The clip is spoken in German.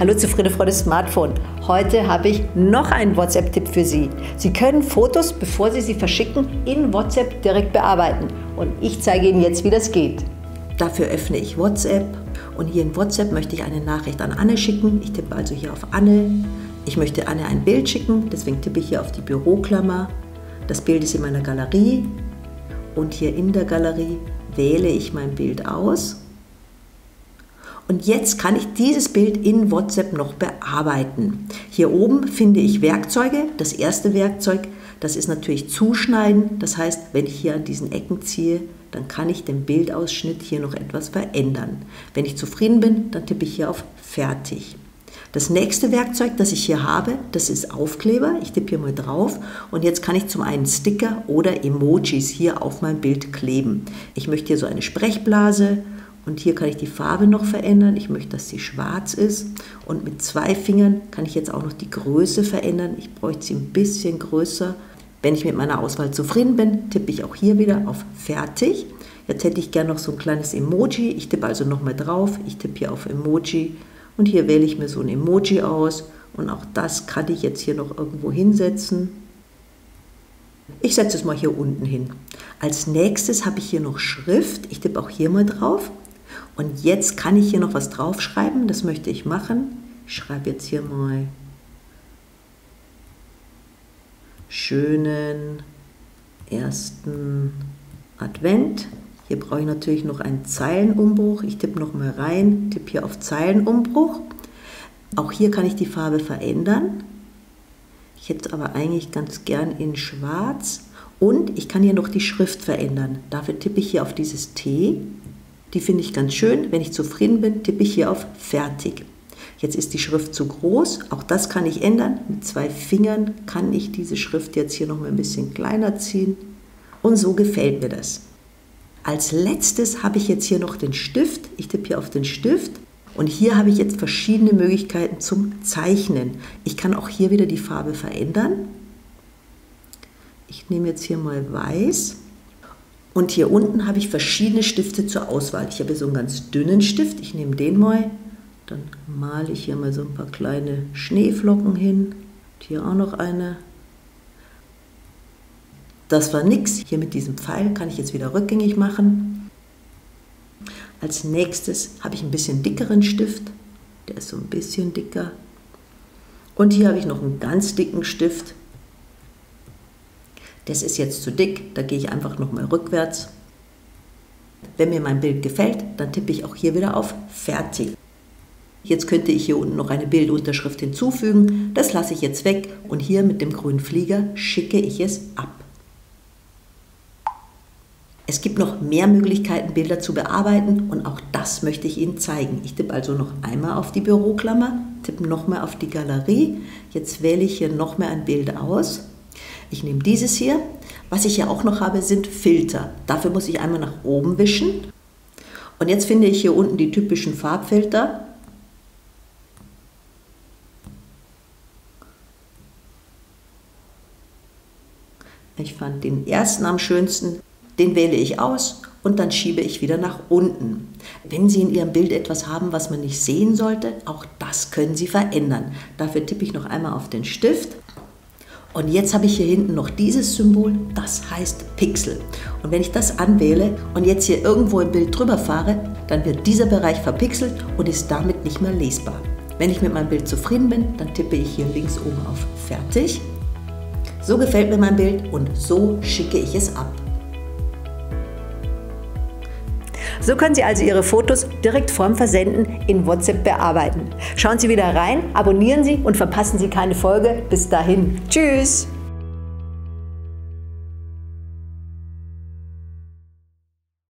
Hallo zu Friede Freude Smartphone. Heute habe ich noch einen WhatsApp-Tipp für Sie. Sie können Fotos, bevor Sie sie verschicken, in WhatsApp direkt bearbeiten. Und ich zeige Ihnen jetzt, wie das geht. Dafür öffne ich WhatsApp und hier in WhatsApp möchte ich eine Nachricht an Anne schicken. Ich tippe also hier auf Anne. Ich möchte Anne ein Bild schicken, deswegen tippe ich hier auf die Büroklammer. Das Bild ist in meiner Galerie und hier in der Galerie wähle ich mein Bild aus und jetzt kann ich dieses Bild in WhatsApp noch bearbeiten. Hier oben finde ich Werkzeuge. Das erste Werkzeug, das ist natürlich Zuschneiden. Das heißt, wenn ich hier an diesen Ecken ziehe, dann kann ich den Bildausschnitt hier noch etwas verändern. Wenn ich zufrieden bin, dann tippe ich hier auf Fertig. Das nächste Werkzeug, das ich hier habe, das ist Aufkleber. Ich tippe hier mal drauf und jetzt kann ich zum einen Sticker oder Emojis hier auf mein Bild kleben. Ich möchte hier so eine Sprechblase und hier kann ich die Farbe noch verändern. Ich möchte, dass sie schwarz ist. Und mit zwei Fingern kann ich jetzt auch noch die Größe verändern. Ich bräuchte sie ein bisschen größer. Wenn ich mit meiner Auswahl zufrieden bin, tippe ich auch hier wieder auf Fertig. Jetzt hätte ich gerne noch so ein kleines Emoji. Ich tippe also nochmal drauf. Ich tippe hier auf Emoji und hier wähle ich mir so ein Emoji aus. Und auch das kann ich jetzt hier noch irgendwo hinsetzen. Ich setze es mal hier unten hin. Als nächstes habe ich hier noch Schrift. Ich tippe auch hier mal drauf. Und jetzt kann ich hier noch was draufschreiben, das möchte ich machen. Ich schreibe jetzt hier mal schönen ersten Advent. Hier brauche ich natürlich noch einen Zeilenumbruch. Ich tippe noch mal rein, tippe hier auf Zeilenumbruch. Auch hier kann ich die Farbe verändern. Ich hätte aber eigentlich ganz gern in schwarz. Und ich kann hier noch die Schrift verändern. Dafür tippe ich hier auf dieses T die finde ich ganz schön. Wenn ich zufrieden bin, tippe ich hier auf Fertig. Jetzt ist die Schrift zu groß. Auch das kann ich ändern. Mit zwei Fingern kann ich diese Schrift jetzt hier noch mal ein bisschen kleiner ziehen. Und so gefällt mir das. Als letztes habe ich jetzt hier noch den Stift. Ich tippe hier auf den Stift. Und hier habe ich jetzt verschiedene Möglichkeiten zum Zeichnen. Ich kann auch hier wieder die Farbe verändern. Ich nehme jetzt hier mal weiß und hier unten habe ich verschiedene Stifte zur Auswahl. Ich habe so einen ganz dünnen Stift, ich nehme den mal, dann male ich hier mal so ein paar kleine Schneeflocken hin. Und hier auch noch eine. Das war nix. Hier mit diesem Pfeil kann ich jetzt wieder rückgängig machen. Als nächstes habe ich ein bisschen dickeren Stift. Der ist so ein bisschen dicker. Und hier habe ich noch einen ganz dicken Stift das ist jetzt zu dick, da gehe ich einfach nochmal rückwärts. Wenn mir mein Bild gefällt, dann tippe ich auch hier wieder auf Fertig. Jetzt könnte ich hier unten noch eine Bildunterschrift hinzufügen. Das lasse ich jetzt weg und hier mit dem grünen Flieger schicke ich es ab. Es gibt noch mehr Möglichkeiten, Bilder zu bearbeiten und auch das möchte ich Ihnen zeigen. Ich tippe also noch einmal auf die Büroklammer, tippe nochmal auf die Galerie. Jetzt wähle ich hier nochmal ein Bild aus ich nehme dieses hier. Was ich hier auch noch habe, sind Filter. Dafür muss ich einmal nach oben wischen. Und jetzt finde ich hier unten die typischen Farbfilter. Ich fand den ersten am schönsten. Den wähle ich aus und dann schiebe ich wieder nach unten. Wenn Sie in Ihrem Bild etwas haben, was man nicht sehen sollte, auch das können Sie verändern. Dafür tippe ich noch einmal auf den Stift und jetzt habe ich hier hinten noch dieses Symbol, das heißt Pixel. Und wenn ich das anwähle und jetzt hier irgendwo im Bild drüber fahre, dann wird dieser Bereich verpixelt und ist damit nicht mehr lesbar. Wenn ich mit meinem Bild zufrieden bin, dann tippe ich hier links oben auf Fertig. So gefällt mir mein Bild und so schicke ich es ab. So können Sie also Ihre Fotos direkt vorm Versenden in WhatsApp bearbeiten. Schauen Sie wieder rein, abonnieren Sie und verpassen Sie keine Folge. Bis dahin. Tschüss.